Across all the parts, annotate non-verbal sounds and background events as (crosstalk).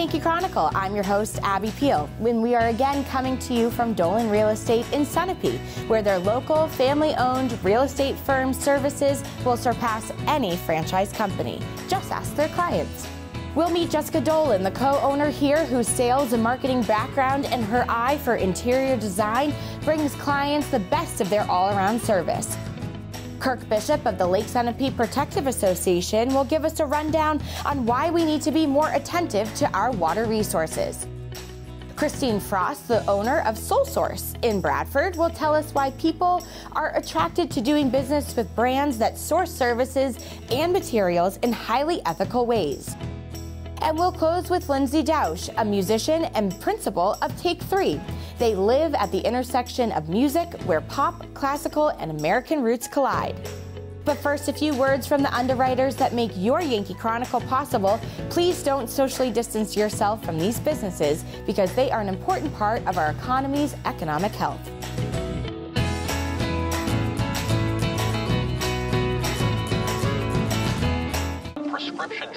Yankee Chronicle. I'm your host, Abby Peel, when we are again coming to you from Dolan Real Estate in Sunapee, where their local, family owned real estate firm services will surpass any franchise company. Just ask their clients. We'll meet Jessica Dolan, the co owner here, whose sales and marketing background and her eye for interior design brings clients the best of their all around service. Kirk Bishop of the Lake Sunapee Protective Association will give us a rundown on why we need to be more attentive to our water resources. Christine Frost, the owner of Soul Source in Bradford, will tell us why people are attracted to doing business with brands that source services and materials in highly ethical ways. And we'll close with Lindsay Deutsch, a musician and principal of Take Three. They live at the intersection of music where pop, classical, and American roots collide. But first, a few words from the underwriters that make your Yankee Chronicle possible. Please don't socially distance yourself from these businesses because they are an important part of our economy's economic health.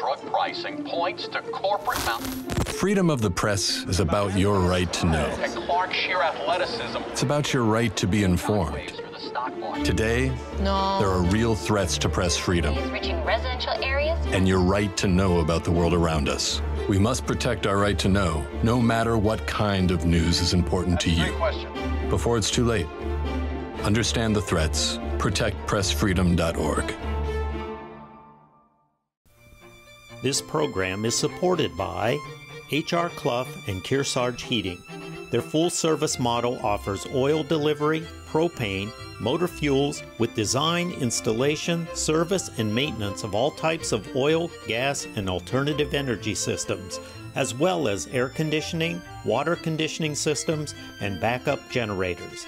Drug pricing points to corporate mount. Freedom of the press is about your right to know. And Clark sheer athleticism. It's about your right to be informed. For the stock market. Today, No. there are real threats to press freedom is reaching residential areas. and your right to know about the world around us. We must protect our right to know, no matter what kind of news is important to you. question. Before it's too late, understand the threats. ProtectPressFreedom.org. This program is supported by HR Clough and Kearsarge Heating. Their full service model offers oil delivery, propane, motor fuels with design, installation, service, and maintenance of all types of oil, gas, and alternative energy systems, as well as air conditioning, water conditioning systems, and backup generators.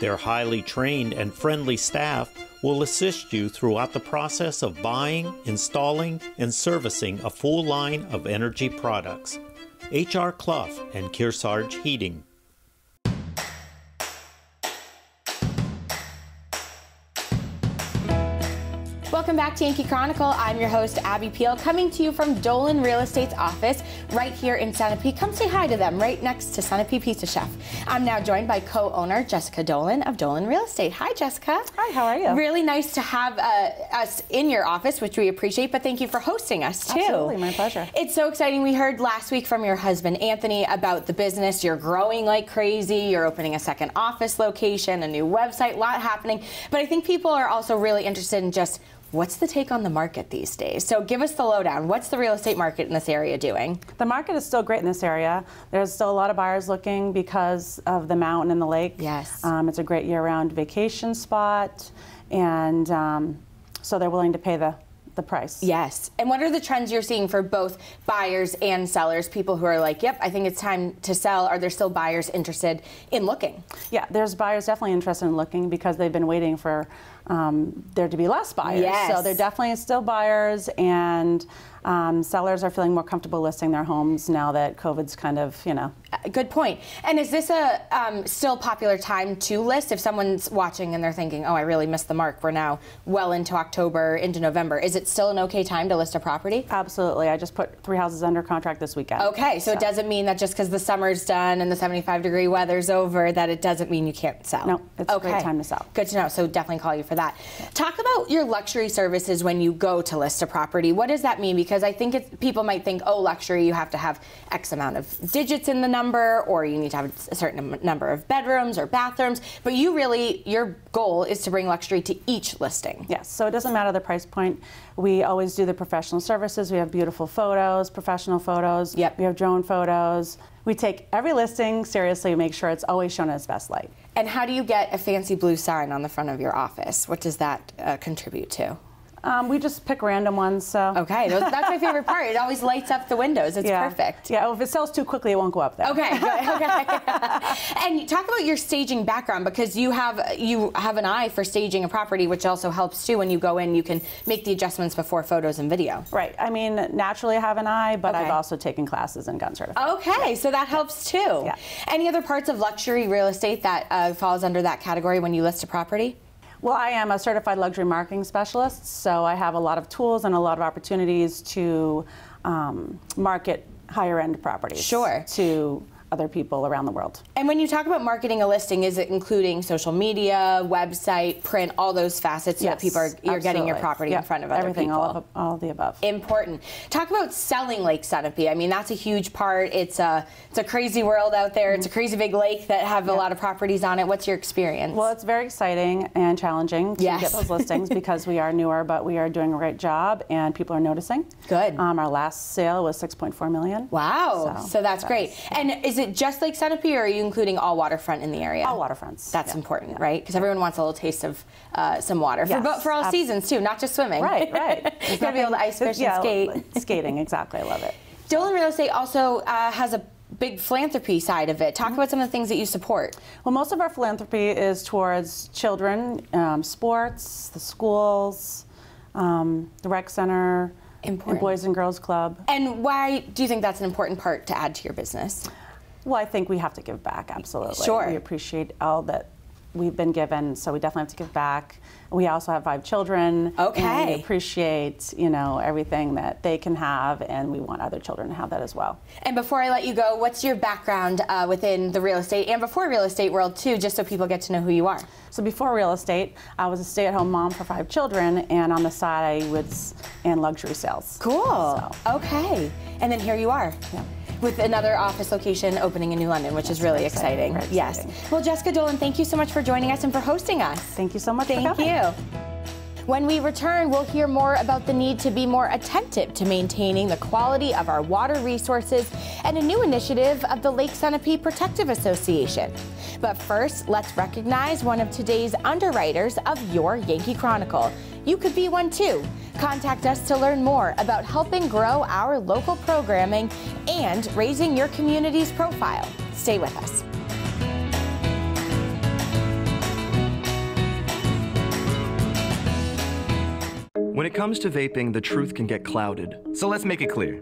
Their highly trained and friendly staff will assist you throughout the process of buying, installing, and servicing a full line of energy products. HR Clough and Kearsarge Heating. Welcome back to Yankee Chronicle. I'm your host, Abby Peel, coming to you from Dolan Real Estate's office right here in Sunapee. Come say hi to them right next to Sunapee Pizza Chef. I'm now joined by co owner Jessica Dolan of Dolan Real Estate. Hi, Jessica. Hi, how are you? Really nice to have uh, us in your office, which we appreciate, but thank you for hosting us too. Absolutely, my pleasure. It's so exciting. We heard last week from your husband, Anthony, about the business. You're growing like crazy. You're opening a second office location, a new website, a lot happening. But I think people are also really interested in just what's the take on the market these days? So give us the lowdown. What's the real estate market in this area doing? The market is still great in this area. There's still a lot of buyers looking because of the mountain and the lake. Yes. Um, it's a great year-round vacation spot, and um, so they're willing to pay the, the price. Yes. And what are the trends you're seeing for both buyers and sellers? People who are like, yep, I think it's time to sell. Are there still buyers interested in looking? Yeah, there's buyers definitely interested in looking because they've been waiting for um, there to be less buyers. Yes. So they're definitely still buyers, and um, sellers are feeling more comfortable listing their homes now that COVID's kind of, you know, Uh, Good point. And is this a um, still popular time to list? If someone's watching and they're thinking, "Oh, I really missed the mark. We're now well into October, into November." Is it still an okay time to list a property? absolutely. I just put three houses under contract this weekend. Okay, so, it doesn't mean that just because the summer's done and the 75 degree weather's over, that it doesn't mean you can't sell. No, it's a great time to sell. Good to know. So definitely call you for that. Talk about your luxury services when you go to list a property. What does that mean? Because I think it's, people might think, oh, luxury, you have to have X amount of digits in the number, or you need to have a certain number of bedrooms or bathrooms. But you really, your goal is to bring luxury to each listing. Yes, so it doesn't matter the price point. We always do the professional services. We have beautiful photos, professional photos. Yep. We have drone photos. We take every listing seriously and make sure it's always shown in its best light. And how do you get a fancy blue sign on the front of your office? What does that uh, contribute to? Um, we just pick random ones, so. Okay, those- that's my favorite part. It always lights up the windows. It's yeah. perfect. Yeah, well, if it sells too quickly, it won't go up there. Okay, (laughs) okay. (laughs) and talk about your staging background because you have you have an eye for staging a property, which also helps too. When you go in, you can make the adjustments before photos and video. Right. I mean, naturally I have an eye, but Okay. I've also taken classes in gun certification. Okay, so that helps too. Yeah. Any other parts of luxury real estate that uh, falls under that category when you list a property? Well, I am a certified luxury marketing specialist, so I have a lot of tools and a lot of opportunities to um, market higher end properties. Sure. To other people around the world. And when you talk about marketing a listing, is it including social media, website, print, all those facets so yes, that people are you're getting your property Yep, in front of other everything, people? all of all of the above. important. Talk about selling Lake Sunapee. I mean, that's a huge part. It's a it's a crazy world out there. It's a crazy big lake that have a lot of properties on it. What's your experience? Well, it's very exciting and challenging to Yes. get those listings (laughs) because we are newer, but we are doing a great job and people are noticing. Good. Um, our last sale was 6.4 million. wow. So, So, that's great. And is it just Lake Sunapee, or are you including all waterfront in the area? All waterfronts. That's Yeah. important, right? Because everyone wants a little taste of uh, some water for, Yes, but for all seasons too, not just swimming. Right, (laughs) right. you gotta be able to ice fish yeah, and skate. Skating, exactly. I love it. (laughs) Dolan Real Estate also uh, has a big philanthropy side of it. Talk Mm-hmm. about some of the things that you support. Well, most of our philanthropy is towards children, um, sports, the schools, um, the rec center, Important. and Boys and Girls Club. And why do you think that's an important part to add to your business? Well, I think we have to give back, absolutely. Sure. We appreciate all that we've been given, so we definitely have to give back. We also have five children. And Okay. we appreciate, you know, everything that they can have, and we want other children to have that as well. And before I let you go, what's your background uh, within the real estate and before real estate world too, just so people get to know who you are? So before real estate, I was a stay-at-home mom for five children, and on the side I was in luxury sales. Cool. So, Okay. And then here you are. Yeah. With another office location opening in New London, which is really exciting. exciting, Yes. Well, Jessica Dolan, thank you so much for joining us and for hosting us. thank you so much for Thank you. When we return, we'll hear more about the need to be more attentive to maintaining the quality of our water resources and a new initiative of the Lake Sunapee Protective Association. But first, let's recognize one of today's underwriters of your Yankee Chronicle. You could be one too. Contact us to learn more about helping grow our local programming and raising your community's profile. Stay with us. When it comes to vaping, the truth can get clouded. So let's make it clear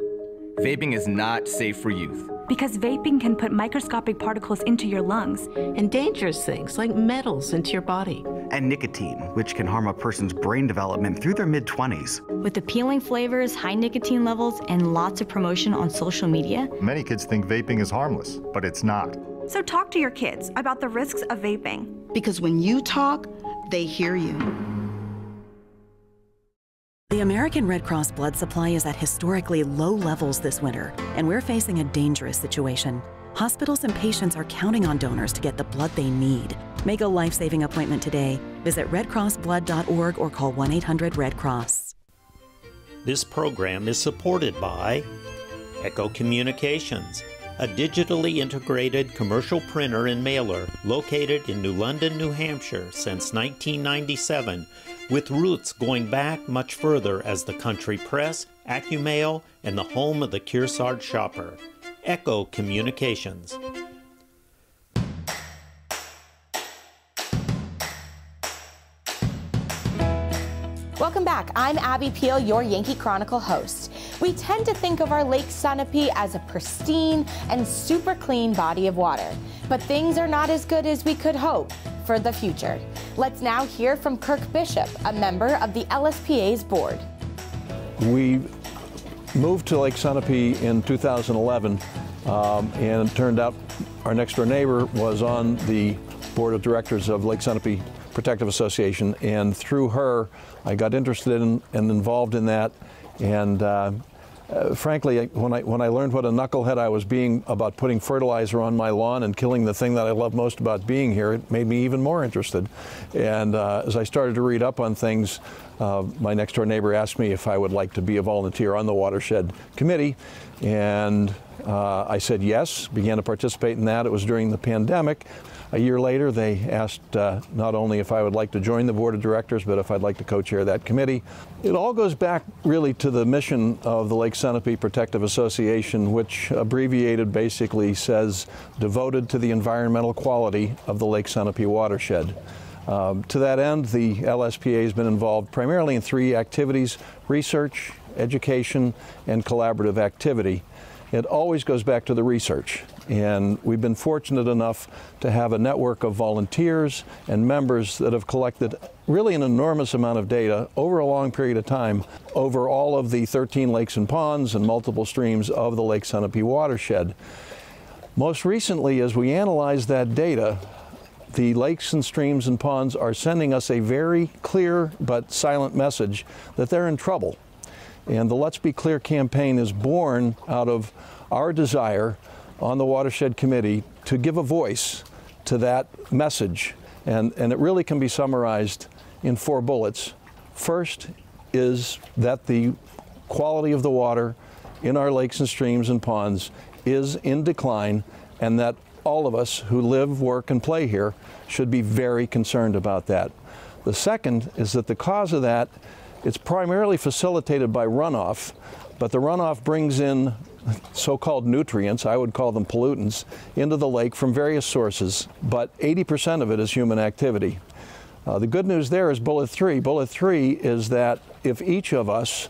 vaping is not safe for youth. Because vaping can put microscopic particles into your lungs. and dangerous things like metals into your body. And nicotine, which can harm a person's brain development through their mid 20s. With appealing flavors, high nicotine levels, and lots of promotion on social media, Many kids think vaping is harmless, but it's not. So talk to your kids about the risks of vaping. Because when you talk, they hear you. The American Red Cross blood supply is at historically low levels this winter, and we're facing a dangerous situation. Hospitals and patients are counting on donors to get the blood they need. Make a life saving appointment today. Visit redcrossblood.org or call 1 800 Red Cross. This program is supported by Echo Communications, a digitally integrated commercial printer and mailer located in New London, New Hampshire since 1997, with roots going back much further as the country press, AccuMail, and the home of the Kearsarge shopper. Echo Communications. Welcome back. I'm Abby Peel, your Yankee Chronicle host. We tend to think of our Lake Sunapee as a pristine and super clean body of water, but things are not as good as we could hope for the future. Let's now hear from Kirk Bishop, a member of the LSPA's board. We moved to Lake Sunapee in 2011, um, and it turned out our next door neighbor was on the board of directors of Lake Sunapee Protective Association, and through her, I got interested in, and involved in that. And uh, uh, frankly, when I when I learned what a knucklehead I was being about putting fertilizer on my lawn and killing the thing that I love most about being here, it made me even more interested. And uh, as I started to read up on things, uh, my next door neighbor asked me if I would like to be a volunteer on the watershed committee, and uh, I said yes. Began to participate in that. It was during the pandemic. A year later, they asked uh, not only if I would like to join the board of directors, but if I'd like to co-chair that committee. It all goes back really to the mission of the Lake Sunapee Protective Association, which abbreviated basically says devoted to the environmental quality of the Lake Sunapee watershed. Um, to that end, the LSPA has been involved primarily in three activities research, education, and collaborative activity. it always goes back to the research. And we've been fortunate enough to have a network of volunteers and members that have collected really an enormous amount of data over a long period of time over all of the 13 lakes and ponds and multiple streams of the Lake Sunapee watershed. Most recently, as we analyze that data, the lakes and streams and ponds are sending us a very clear but silent message that they're in trouble. And the Let's Be Clear campaign is born out of our desire on the Watershed Committee to give a voice to that message. And, and it really can be summarized in four bullets. First is that the quality of the water in our lakes and streams and ponds is in decline and that all of us who live, work, and play here should be very concerned about that. The second is that the cause of that, it's primarily facilitated by runoff, but the runoff brings in so-called nutrients, I would call them pollutants, into the lake from various sources, but 80% of it is human activity. Uh, the good news there is bullet three. Bullet three is that if each of us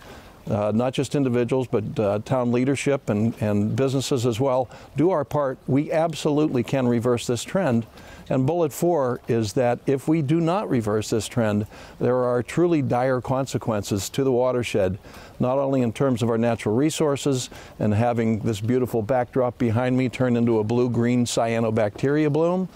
uh, not just individuals, but uh, town leadership and, and businesses as well, do our part, we absolutely can reverse this trend. And bullet four is that if we do not reverse this trend, there are truly dire consequences to the watershed, not only in terms of our natural resources and having this beautiful backdrop behind me turn into a blue-green cyanobacteria bloom,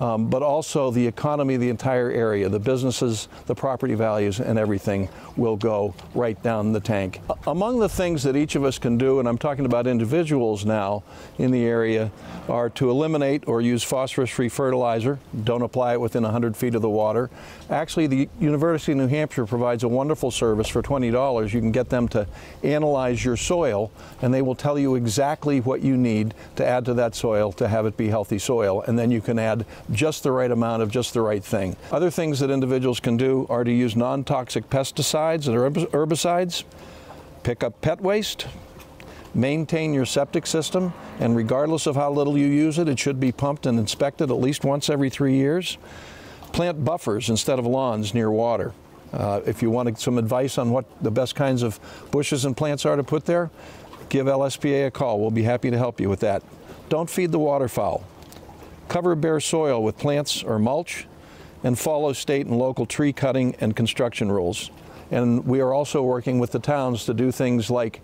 um, but also the economy of the entire area, the businesses, the property values, and everything will go right down the tank. Among the things that each of us can do, and I'm talking about individuals now in the area, are to eliminate or use phosphorus-free fertilizer. Don't apply it within 100 feet of the water. Actually, the University of New Hampshire provides a wonderful service for $20. You can get them to analyze your soil, and they will tell you exactly what you need to add to that soil to have it be healthy soil, and then you can add just the right amount of just the right thing. Other things that individuals can do are to use non-toxic pesticides and herbicides, pick up pet waste, maintain your septic system, and regardless of how little you use it, it should be pumped and inspected at least once every three years. Plant buffers instead of lawns near water. Uh, if you want some advice on what the best kinds of bushes and plants are to put there, give LSPA a call. We'll be happy to help you with that. Don't feed the waterfowl. Cover bare soil with plants or mulch and follow state and local tree cutting and construction rules. And we are also working with the towns to do things like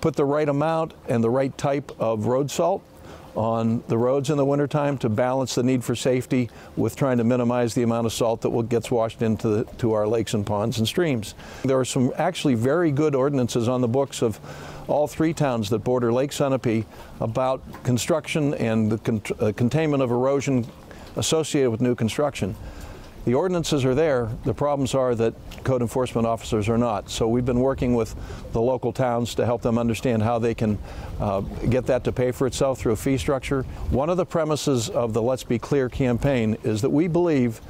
put the right amount and the right type of road salt on the roads in the wintertime to balance the need for safety with trying to minimize the amount of salt that will, gets washed into the, to our lakes and ponds and streams. There are some actually very good ordinances on the books of all three towns that border Lake Sunapee about construction and the con uh, containment of erosion associated with new construction. The ordinances are there. The problems are that code enforcement officers are not. So we've been working with the local towns to help them understand how they can uh, get that to pay for itself through a fee structure. One of the premises of the Let's Be Clear campaign is that we believe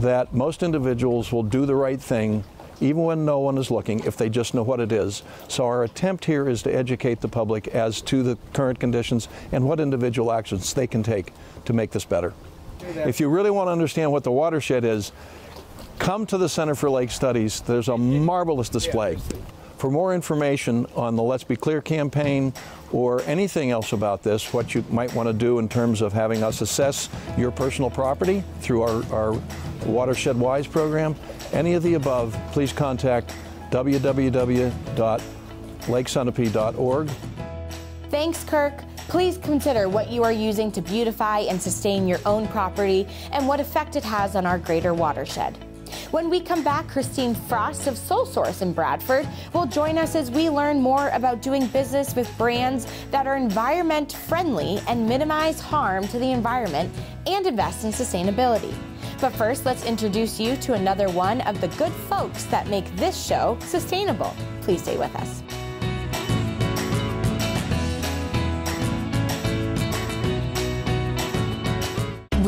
that most individuals will do the right thing even when no one is looking, if they just know what it is. So our attempt here is to educate the public as to the current conditions and what individual actions they can take to make this better. If you really want to understand what the watershed is, come to the Center for Lake Studies. There's a marvelous display. For more information on the Let's Be Clear campaign or anything else about this, what you might want to do in terms of having us assess your personal property through our, our Watershed Wise program, any of the above, please contact www.lakesunapee.org. Thanks, Kirk. Please consider what you are using to beautify and sustain your own property and what effect it has on our greater watershed. When we come back, Christine Frost of Soul Source in Bradford will join us as we learn more about doing business with brands that are environment friendly and minimize harm to the environment and invest in sustainability. But first, let's introduce you to another one of the good folks that make this show sustainable. Please stay with us.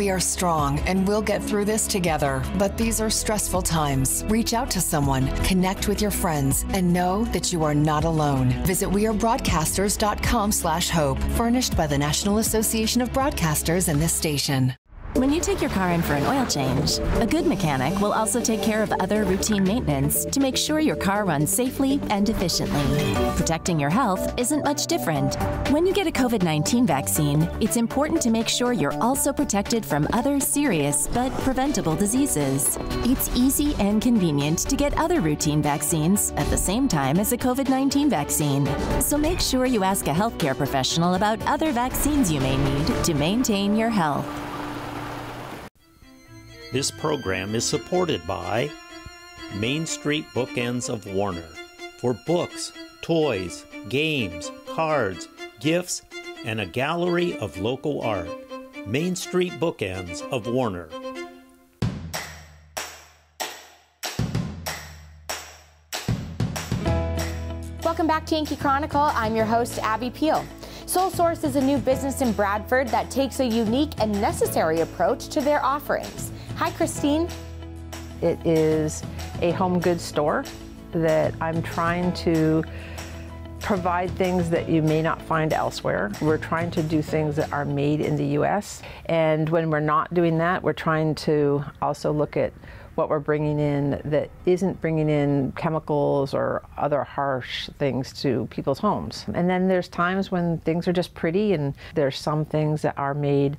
We are strong and we'll get through this together. But these are stressful times. Reach out to someone, connect with your friends, and know that you are not alone. Visit wearebroadcasters.com slash hope, furnished by the National Association of Broadcasters and this station. When you take your car in for an oil change, a good mechanic will also take care of other routine maintenance to make sure your car runs safely and efficiently. Protecting your health isn't much different. When you get a COVID 19 vaccine, it's important to make sure you're also protected from other serious but preventable diseases. It's easy and convenient to get other routine vaccines at the same time as a COVID 19 vaccine. So make sure you ask a healthcare professional about other vaccines you may need to maintain your health. This program is supported by Main Street Bookends of Warner for books, toys, games, cards, gifts, and a gallery of local art. Main Street Bookends of Warner. Welcome back to Yankee Chronicle. I'm your host, Abby Peel. Soul Source is a new business in Bradford that takes a unique and necessary approach to their offerings. Hi, Christine. It is a home goods store that I'm trying to provide things that you may not find elsewhere. We're trying to do things that are made in the US. And when we're not doing that, we're trying to also look at what we're bringing in that isn't bringing in chemicals or other harsh things to people's homes. And then there's times when things are just pretty, and there's some things that are made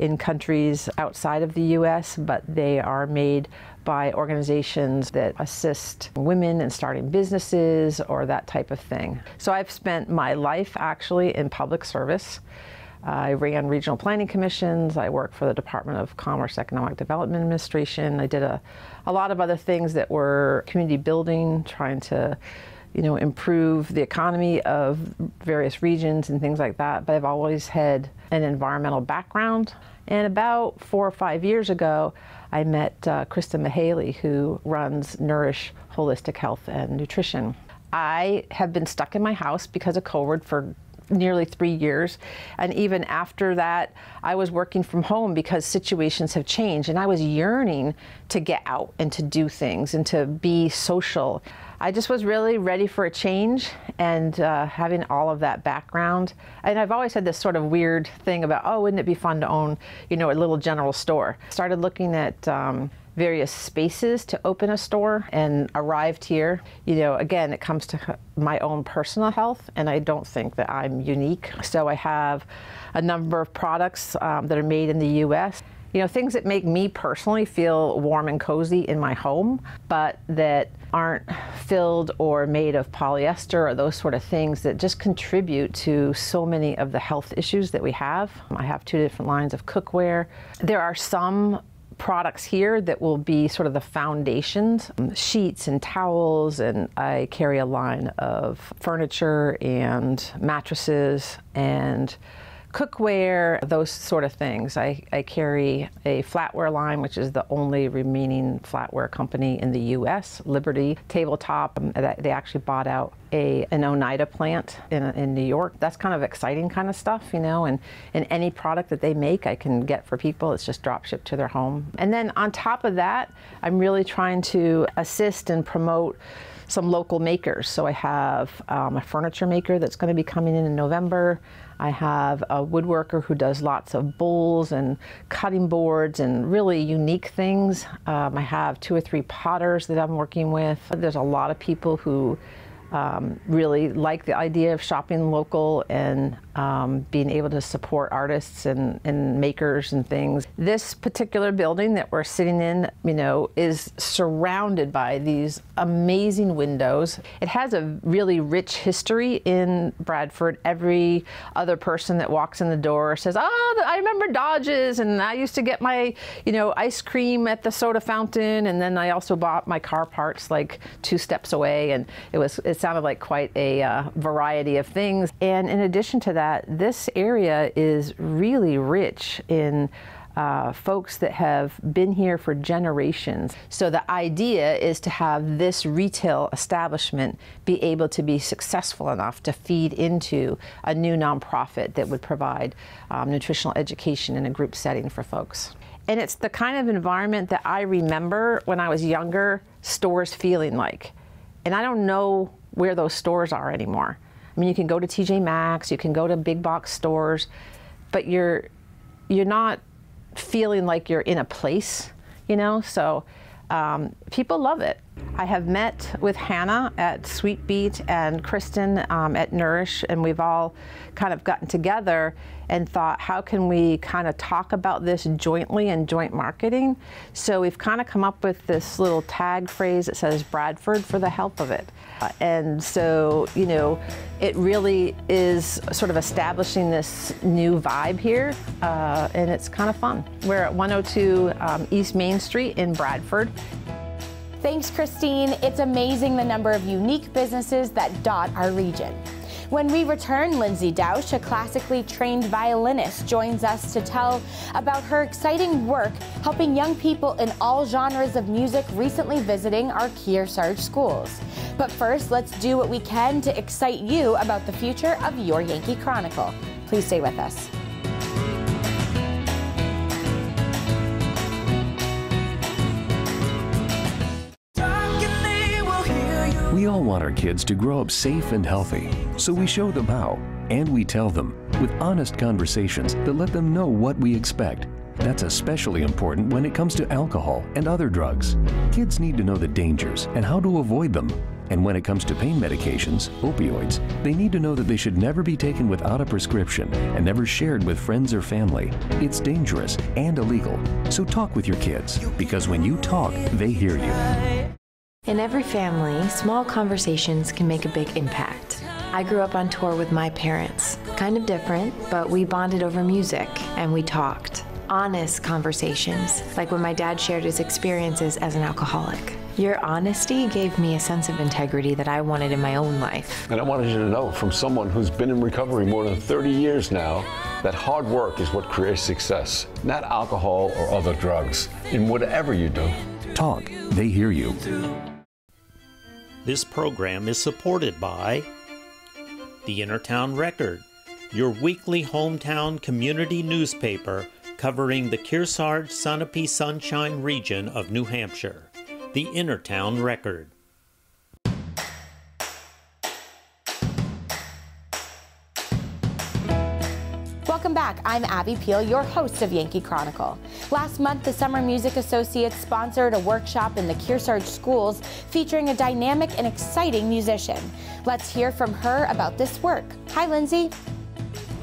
in countries outside of the US, but they are made by organizations that assist women in starting businesses or that type of thing. So I've spent my life actually in public service. I ran regional planning commissions. I worked for the Department of Commerce Economic Development Administration. I did a, a lot of other things that were community building, trying to you know, improve the economy of various regions and things like that. But I've always had an environmental background. And about four or five years ago, I met uh, Krista Mahaley, who runs Nourish Holistic Health and Nutrition. I have been stuck in my house because of COVID for nearly three years. And even after that, I was working from home because situations have changed. And I was yearning to get out and to do things and to be social. I just was really ready for a change and uh, having all of that background. And I've always had this sort of weird thing about, oh, wouldn't it be fun to own, you know, a little general store? Started looking at um, various spaces to open a store and arrived here. You know, again, it comes to my own personal health, and I don't think that I'm unique. So I have a number of products um, that are made in the U.S you know, things that make me personally feel warm and cozy in my home, but that aren't filled or made of polyester or those sort of things that just contribute to so many of the health issues that we have. I have two different lines of cookware. There are some products here that will be sort of the foundations um, sheets and towels and i carry a line of furniture and mattresses and cookware, those sort of things. I, I carry a flatware line, which is the only remaining flatware company in the U.S. Liberty Tabletop. Um, they actually bought out a an Oneida plant in, in New York. That's kind of exciting kind of stuff, you know. And and any product that they make, I can get for people. It's just drop shipped to their home. And then on top of that, I'm really trying to assist and promote some local makers. So I have um, a furniture maker that's going to be coming in in November. I have a woodworker who does lots of bowls and cutting boards and really unique things. Um, I have two or three potters that I'm working with. There's a lot of people who um, really like the idea of shopping local and um, being able to support artists and, and makers and things. This particular building that we're sitting in, you know, is surrounded by these amazing windows. It has a really rich history in Bradford. Every other person that walks in the door says, "Oh, I remember Dodge's, and I used to get my, you know, ice cream at the soda fountain, and then I also bought my car parts like two steps away, and it was it sounded like quite a uh, variety of things. And in addition to that this area is really rich in uh, folks that have been here for generations. So the idea is to have this retail establishment be able to be successful enough to feed into a new nonprofit that would provide um, nutritional education in a group setting for folks. And it's the kind of environment that I remember when I was younger stores feeling like. And I don't know where those stores are anymore. I mean, you can go to TJ Maxx, you can go to big box stores, but you're you're not feeling like you're in a place, you know. So um, people love it. I have met with Hannah at Sweet Beet and Kristen um, at Nourish, and we've all kind of gotten together and thought, how can we kind of talk about this jointly in joint marketing? So we've kind of come up with this little tag phrase that says Bradford for the help of it. Uh, and so, you know, it really is sort of establishing this new vibe here, uh, and it's kind of fun. We're at 102 um, East Main Street in Bradford. Thanks, Christine. It's amazing the number of unique businesses that dot our region. When we return, Lindsay Deutsch, a classically trained violinist, joins us to tell about her exciting work helping young people in all genres of music recently visiting our Kearsarge schools. But first, let's do what we can to excite you about the future of your Yankee Chronicle. Please stay with us. All want our kids to grow up safe and healthy, so we show them how, and we tell them with honest conversations that let them know what we expect. That's especially important when it comes to alcohol and other drugs. Kids need to know the dangers and how to avoid them. And when it comes to pain medications, opioids, they need to know that they should never be taken without a prescription and never shared with friends or family. It's dangerous and illegal. So talk with your kids, because when you talk, they hear you. In every family, small conversations can make a big impact. I grew up on tour with my parents. Kind of different, but we bonded over music and we talked. Honest conversations, like when my dad shared his experiences as an alcoholic. Your honesty gave me a sense of integrity that I wanted in my own life. And I wanted you to know from someone who's been in recovery more than 30 years now that hard work is what creates success, not alcohol or other drugs, in whatever you do. Talk, they hear you. This program is supported by the InterTown Record, your weekly hometown community newspaper covering the Kearsarge Sunapee Sunshine region of New Hampshire. The InterTown Record. Welcome back. I'm Abby Peel, your host of Yankee Chronicle. Last month, the Summer Music Associates sponsored a workshop in the Kearsarge schools featuring a dynamic and exciting musician. Let's hear from her about this work. Hi, Lindsay.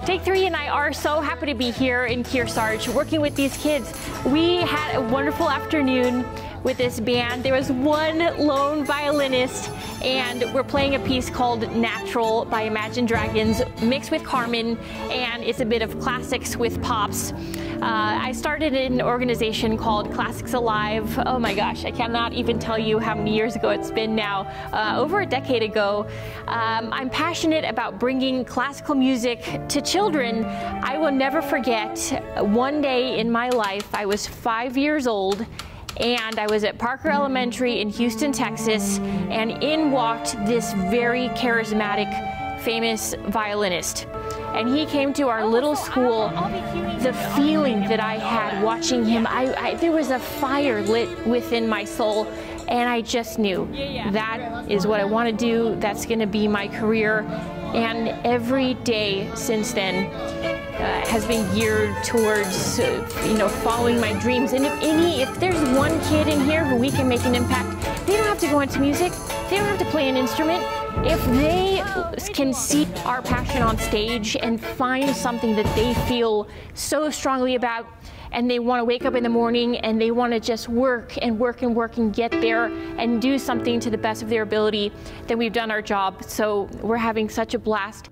Take Three and I are so happy to be here in Kearsarge working with these kids. We had a wonderful afternoon with this band. There was one lone violinist and we're playing a piece called Natural by Imagine Dragons mixed with Carmen and it's a bit of classics with pops. Uh, I started an organization called Classics Alive. Oh my gosh, I cannot even tell you how many years ago it's been now. Uh, over a decade ago. Um, I'm passionate about bringing classical music to children. I will never forget one day in my life, I was five years old and I was at Parker Elementary in Houston, Texas, and in walked this very charismatic, famous violinist. And he came to our little school. The feeling that I had watching him, I, I, there was a fire lit within my soul, and I just knew that is what I want to do. That's going to be my career. And every day since then, uh, has been geared towards, uh, you know, following my dreams. And if any, if there's one kid in here who we can make an impact, they don't have to go into music. They don't have to play an instrument. If they can see our passion on stage and find something that they feel so strongly about, and they want to wake up in the morning and they want to just work and work and work and get there and do something to the best of their ability, then we've done our job. So we're having such a blast.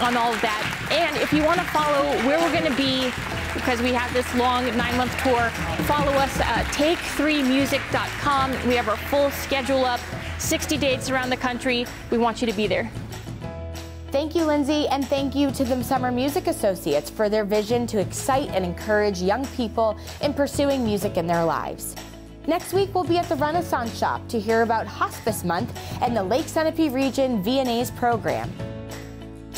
On all of that. And if you want to follow where we're going to be, because we have this long nine month tour, follow us at take3music.com. We have our full schedule up, 60 dates around the country. We want you to be there. Thank you, Lindsay, and thank you to the Summer Music Associates for their vision to excite and encourage young people in pursuing music in their lives. Next week, we'll be at the Renaissance Shop to hear about Hospice Month and the Lake Sunapee Region VNA's program.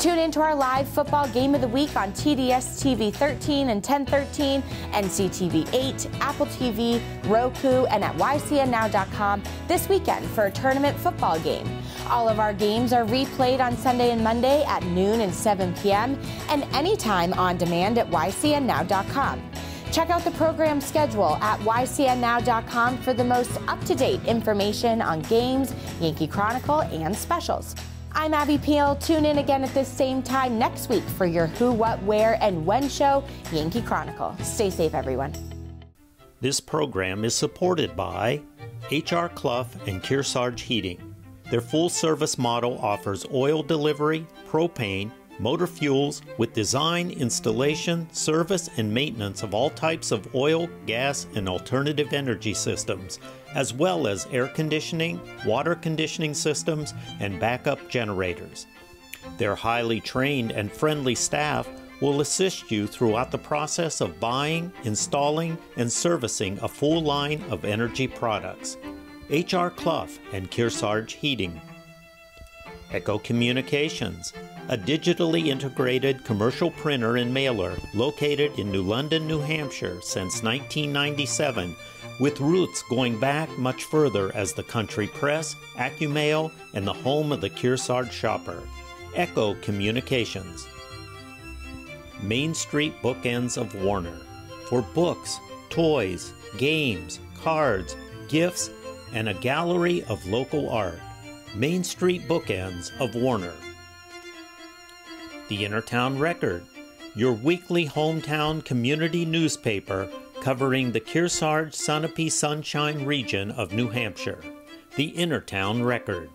Tune into our live football game of the week on TDS TV 13 and 1013, NCTV 8, Apple TV, Roku, and at YCNNow.com this weekend for a tournament football game. All of our games are replayed on Sunday and Monday at noon and 7 p.m. and anytime on demand at YCNNow.com. Check out the program schedule at YCNNow.com for the most up to date information on games, Yankee Chronicle, and specials. I'm Abby Peel. Tune in again at this same time next week for your Who, What, Where, and When show, Yankee Chronicle. Stay safe, everyone. This program is supported by HR Clough and Kearsarge Heating. Their full service model offers oil delivery, propane, motor fuels with design, installation, service, and maintenance of all types of oil, gas, and alternative energy systems, as well as air conditioning, water conditioning systems, and backup generators. Their highly trained and friendly staff will assist you throughout the process of buying, installing, and servicing a full line of energy products. HR Clough and Kearsarge Heating. Echo Communications, a digitally integrated commercial printer and mailer located in New London, New Hampshire since 1997, with roots going back much further as the country press, AccuMail, and the home of the Kearsarge shopper. Echo Communications. Main Street Bookends of Warner. For books, toys, games, cards, gifts, and a gallery of local art. Main Street Bookends of Warner. The InterTown Record, your weekly hometown community newspaper covering the Kearsarge Sunapee Sunshine region of New Hampshire. The InterTown Record.